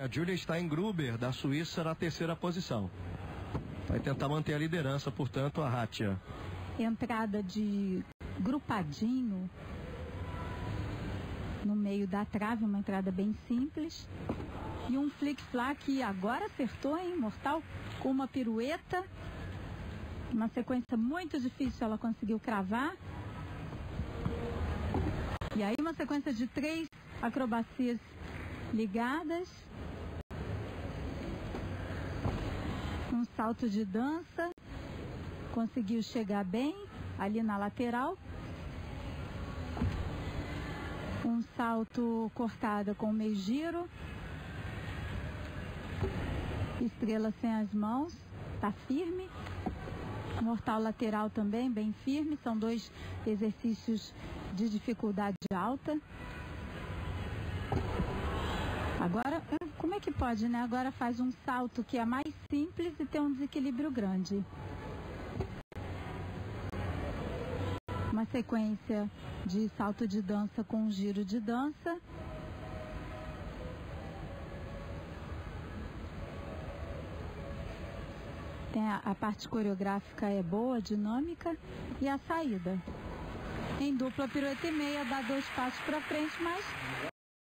A Julia Steingruber, da Suíça, na terceira posição. Vai tentar manter a liderança, portanto, a Hatia. Entrada de grupadinho no meio da trave, uma entrada bem simples. E um flick-flack agora acertou, hein, mortal, com uma pirueta. Uma sequência muito difícil ela conseguiu cravar. E aí uma sequência de três acrobacias ligadas. Salto de dança. Conseguiu chegar bem ali na lateral. Um salto cortada com meio giro. Estrela sem as mãos. Tá firme. Mortal lateral também, bem firme. São dois exercícios de dificuldade alta. Agora, que pode, né? Agora faz um salto que é mais simples e tem um desequilíbrio grande. Uma sequência de salto de dança com giro de dança. Tem a, a parte coreográfica é boa, dinâmica e a saída. Em dupla pirueta e meia, dá dois passos para frente, mas